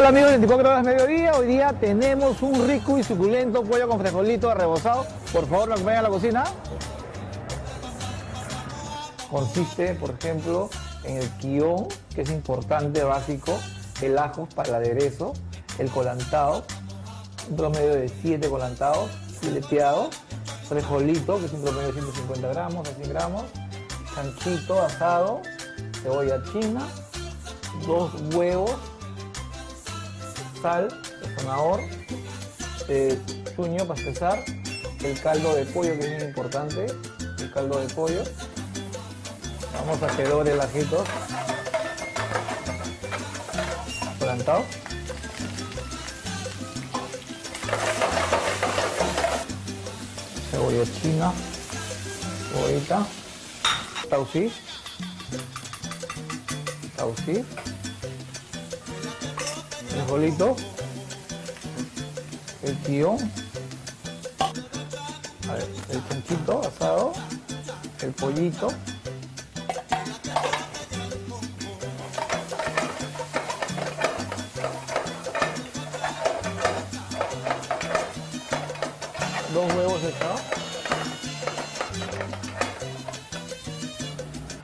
Hola amigos de 24 horas mediodía, hoy día tenemos un rico y suculento pollo con frijolito rebozado. Por favor, lo acompañan a la cocina. Consiste, por ejemplo, en el guion, que es importante, básico, el ajo para el aderezo, el colantado, un promedio de 7 colantados, fileteado, frijolito, que es un promedio de 150 gramos a 100 gramos, chanchito asado, cebolla china, dos huevos, sal, sazonador, eh, chuño para espesar, el caldo de pollo que es muy importante, el caldo de pollo. Vamos a quedar el ajito. Plantado. Cebolla china, cebollita, taucí, taucí, frijolito, el tío, a ver, el chanchito asado, el pollito, dos huevos echados.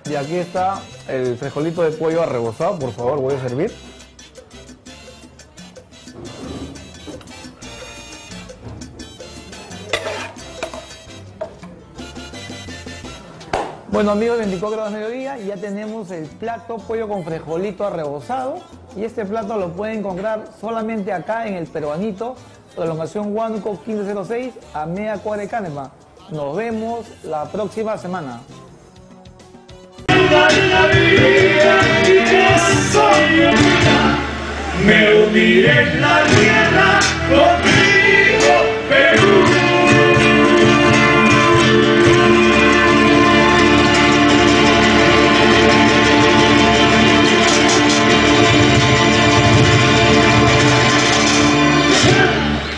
Y aquí está el frijolito de pollo arrebozado, por favor, voy a servir. Bueno amigos, 24 grados mediodía, ya tenemos el plato pollo con frijolito arrebozado y este plato lo pueden encontrar solamente acá en el Peruanito, prolongación Huánuco 1506 a media cuadra de Canepa. Nos vemos la próxima semana.